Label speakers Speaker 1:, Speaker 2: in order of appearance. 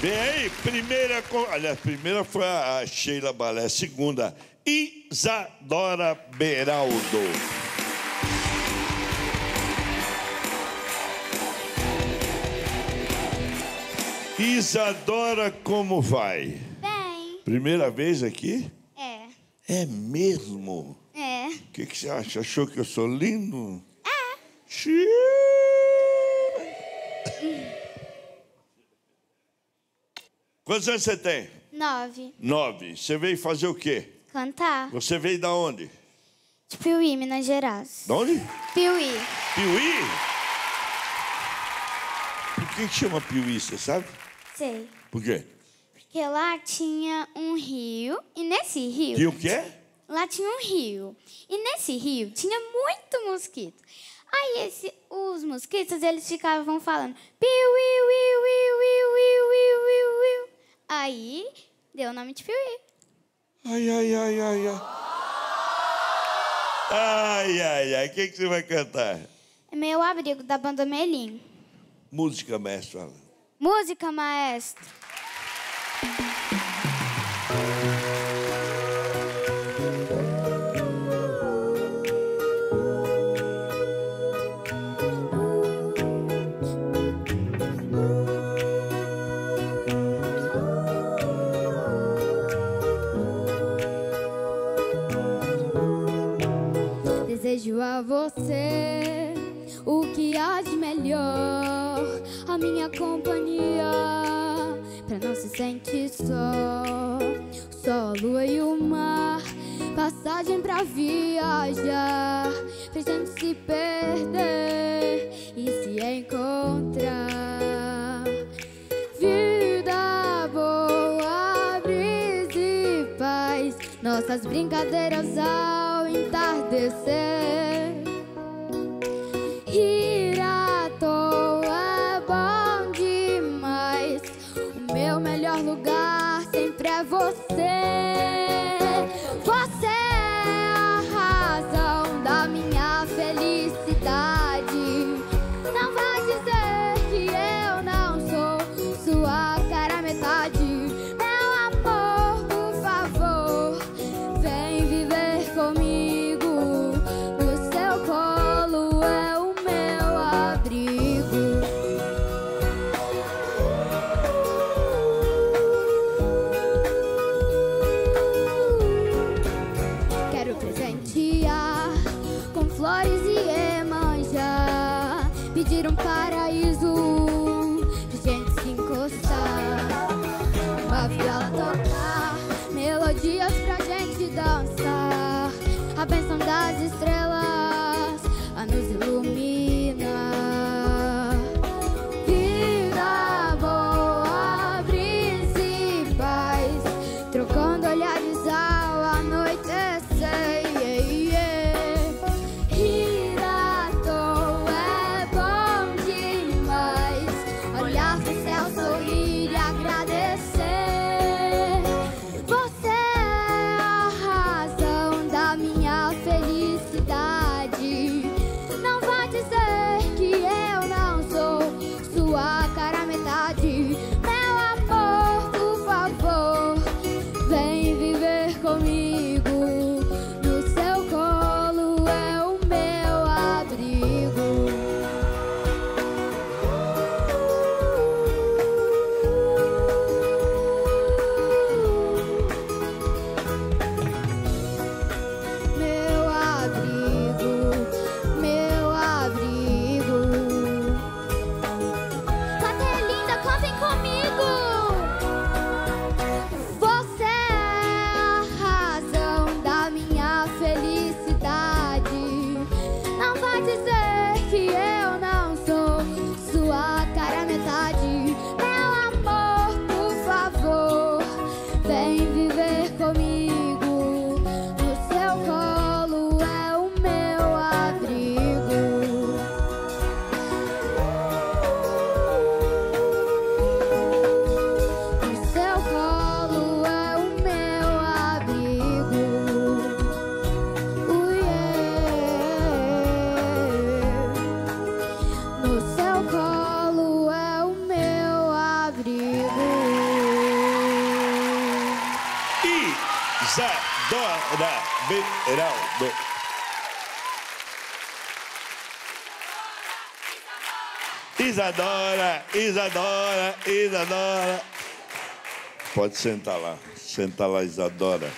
Speaker 1: Vem aí, primeira. Aliás, primeira foi a Sheila Balé, segunda, Isadora Beraldo. Isadora, como vai?
Speaker 2: Bem,
Speaker 1: Primeira vez aqui?
Speaker 2: é.
Speaker 1: É mesmo?
Speaker 2: É.
Speaker 1: O que, que você acha? Achou que eu sou lindo?
Speaker 2: É.
Speaker 1: Xiii. Quantos anos você tem?
Speaker 2: Nove.
Speaker 1: Nove. Você veio fazer o quê?
Speaker 2: Cantar.
Speaker 1: Você veio da onde?
Speaker 2: De Piuí, Minas Gerais.
Speaker 1: Da onde?
Speaker 2: Piuí.
Speaker 1: Piuí? Por que chama Piuí, você sabe?
Speaker 2: Sei.
Speaker 1: Por quê?
Speaker 2: Porque lá tinha um rio. E nesse rio.
Speaker 1: E o quê?
Speaker 2: Lá tinha um rio. E nesse rio tinha muito mosquito. Aí esse, os mosquitos, eles ficavam falando. Piuí, uiu, uiu, uiu, deu o nome de Piuí.
Speaker 1: Ai, ai, ai, ai, ai. Ai, ai, ai. O que, que você vai cantar?
Speaker 2: É meu abrigo da banda Melim.
Speaker 1: Música, mestre.
Speaker 2: Música, maestro.
Speaker 3: De melhor, a minha companhia, pra não se sentir só. O sol, a lua e o mar, passagem pra viajar, pra gente se perder e se encontrar. Vida boa, brisa e paz, nossas brincadeiras ao entardecer. Flores e emanjar. Pedir um paraíso pra gente se encostar. Uma viola tocar, melodias pra gente dançar. A bênção das estrelas
Speaker 1: Isadora Beraldo. Isadora, Isadora, Isadora. Pode sentar lá. Senta lá, Isadora.